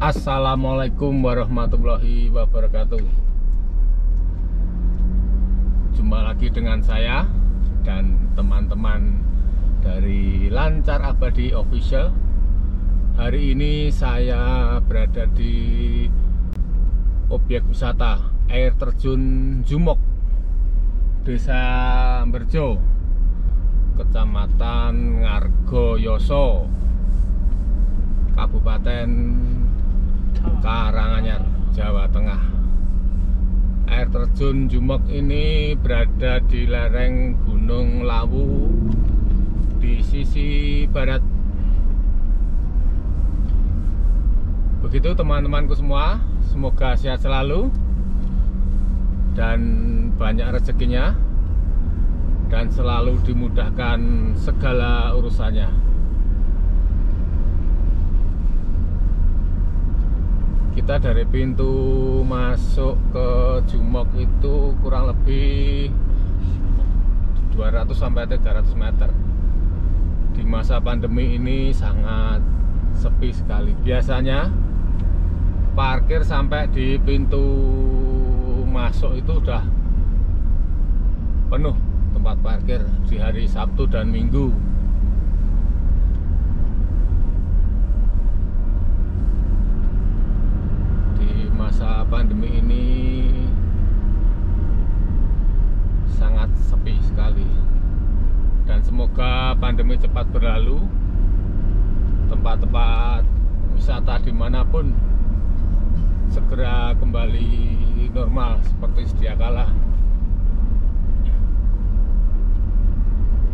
Assalamualaikum warahmatullahi wabarakatuh. Jumpa lagi dengan saya dan teman-teman dari Lancar Abadi Official. Hari ini saya berada di objek wisata air terjun Jumok Desa Berjo Kecamatan Ngargoyoso Kabupaten Karanganyar, Jawa Tengah. Air terjun Jumok ini berada di lereng Gunung Lawu di sisi barat. Begitu teman-temanku semua, semoga sehat selalu dan banyak rezekinya dan selalu dimudahkan segala urusannya. Kita dari pintu masuk ke Jumok itu kurang lebih 200 sampai 300 meter. Di masa pandemi ini sangat sepi sekali. Biasanya parkir sampai di pintu masuk itu udah penuh tempat parkir di hari Sabtu dan Minggu masa pandemi ini sangat sepi sekali. Dan semoga pandemi cepat berlalu tempat-tempat wisata di mana pun segera kembali normal seperti sedia kala.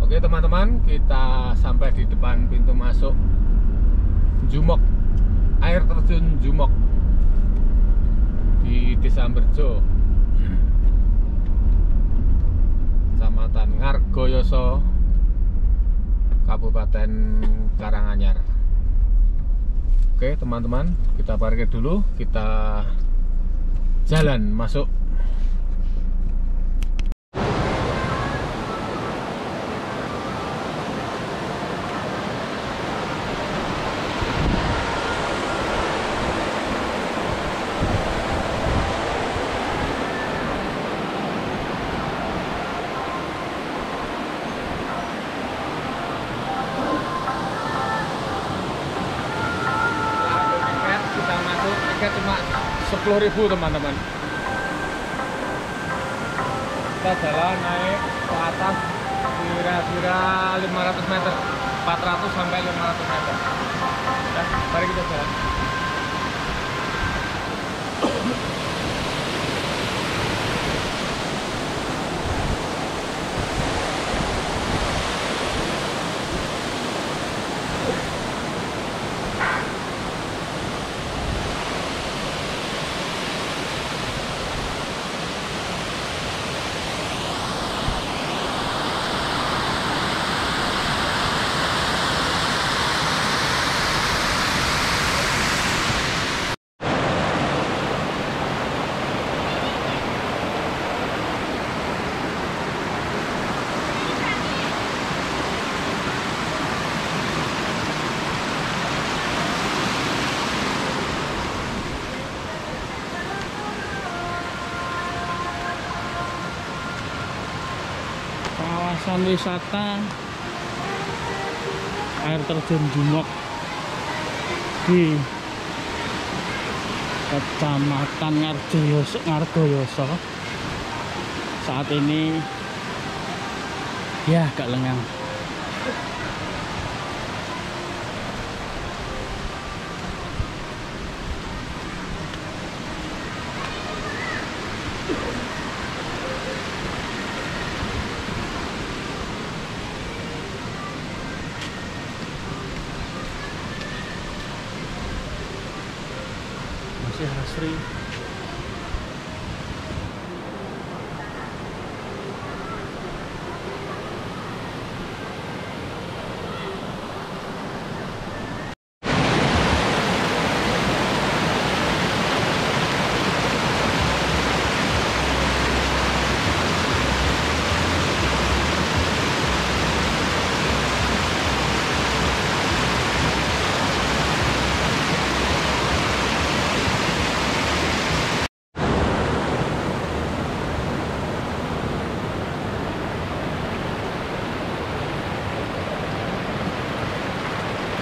Oke teman-teman kita sampai di depan pintu masuk Jumok air terjun Jumok di Desa Amberjo. Kecamatan Ngargoyoso Kabupaten Karanganyar. Oke teman-teman kita parkir dulu kita jalan masuk ribu teman-teman. Kita jalan naik ke atas kira-kira 500 meter 400 sampai 500 meter. Ya, mari kita jalan kawasan wisata air terjun Jumok di Kecamatan Ngargoyoso, saat ini ya agak lengang masih Hasri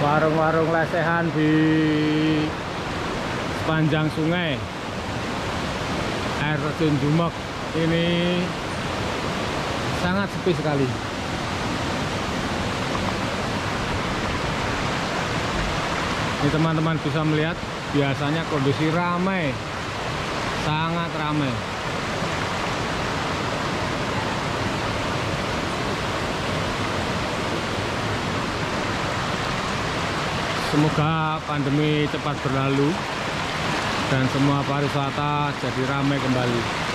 warung-warung lesehan di sepanjang sungai. Air terjun Jumek ini sangat sepi sekali. Ini teman-teman bisa melihat biasanya kondisi ramai. Sangat ramai semoga pandemi cepat berlalu dan semua pariwisata jadi ramai kembali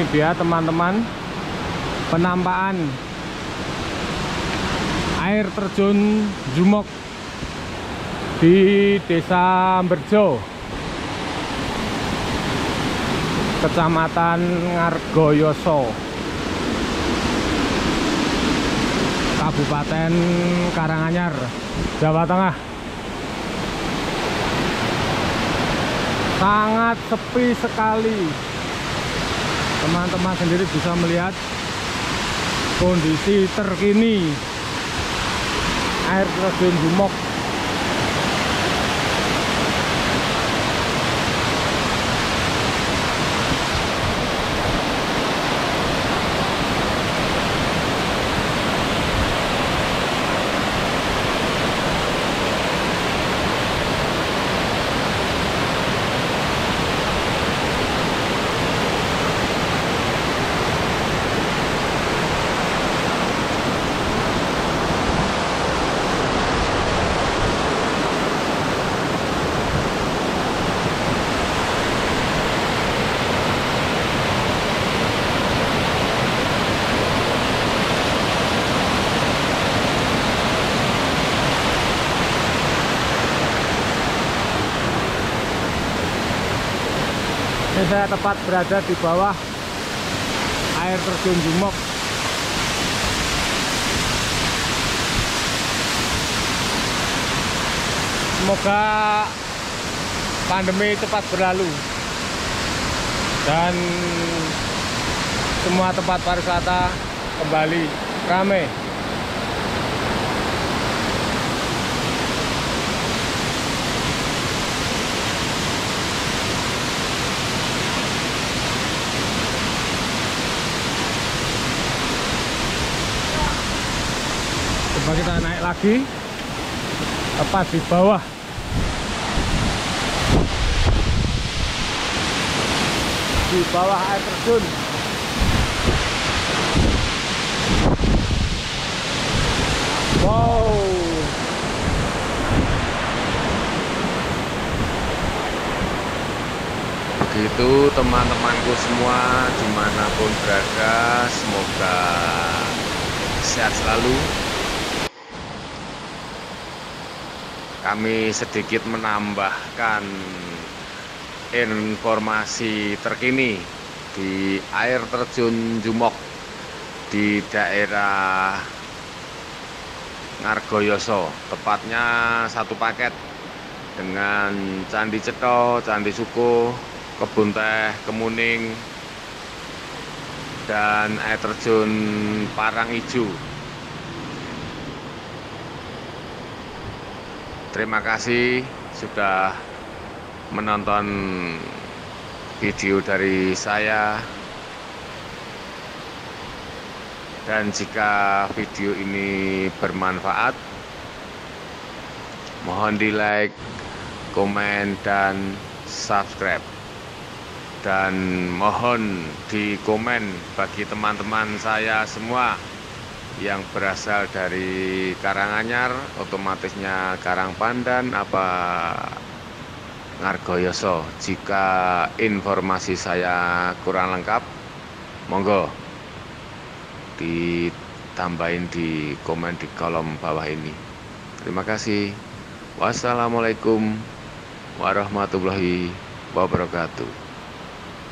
ini dia teman-teman. Penampakan air terjun Jumok di desa Berjo kecamatan Ngargoyoso Kabupaten Karanganyar Jawa Tengah. Sangat sepi sekali teman-teman sendiri bisa melihat kondisi terkini air terjun Jumok Ini saya tepat berada di bawah air terjun Jumok. Semoga pandemi cepat berlalu dan semua tempat pariwisata kembali ramai. Coba kita naik lagi. Tepat di bawah. Di bawah air terjun. Wow. Begitu teman-temanku semua di mana pun berada semoga sehat selalu kami sedikit menambahkan informasi terkini di air terjun Jumok di daerah Ngargoyoso tepatnya satu paket dengan Candi Cetho, Candi Suko, Kebun Teh Kemuning dan air terjun Parang Ijo Terima kasih sudah menonton video dari saya. Dan jika video ini bermanfaat mohon di like, komen dan subscribe. Dan mohon di komen bagi teman-teman saya semua yang berasal dari Karanganyar, otomatisnya Karangpandan apa Ngargoyoso. Jika informasi saya kurang lengkap, monggo di tambahin di komen di kolom bawah ini. Terima kasih. Wassalamualaikum warahmatullahi wabarakatuh.